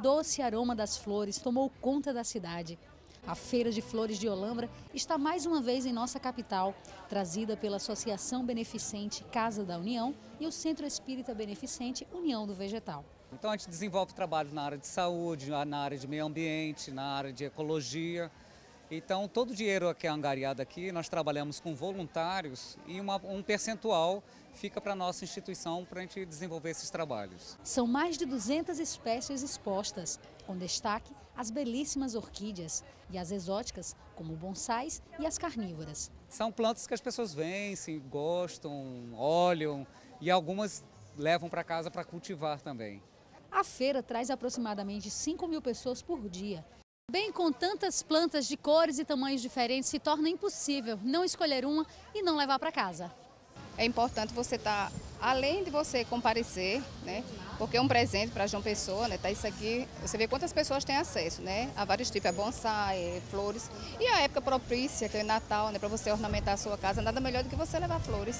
doce aroma das flores tomou conta da cidade. A Feira de Flores de Olambra está mais uma vez em nossa capital, trazida pela Associação Beneficente Casa da União e o Centro Espírita Beneficente União do Vegetal. Então a gente desenvolve trabalho na área de saúde, na área de meio ambiente, na área de ecologia. Então todo o dinheiro que é angariado aqui, nós trabalhamos com voluntários e uma, um percentual fica para a nossa instituição para a gente desenvolver esses trabalhos. São mais de 200 espécies expostas, com destaque as belíssimas orquídeas e as exóticas, como bonsais e as carnívoras. São plantas que as pessoas vêm, se gostam, olham e algumas levam para casa para cultivar também. A feira traz aproximadamente 5 mil pessoas por dia. Bem, com tantas plantas de cores e tamanhos diferentes, se torna impossível não escolher uma e não levar para casa. É importante você estar, tá, além de você comparecer, né? Porque é um presente para João Pessoa, né? Tá isso aqui, você vê quantas pessoas têm acesso, né? A vários tipos, é bonsai, flores. E a época propícia, que é Natal, né? Para você ornamentar a sua casa, nada melhor do que você levar flores.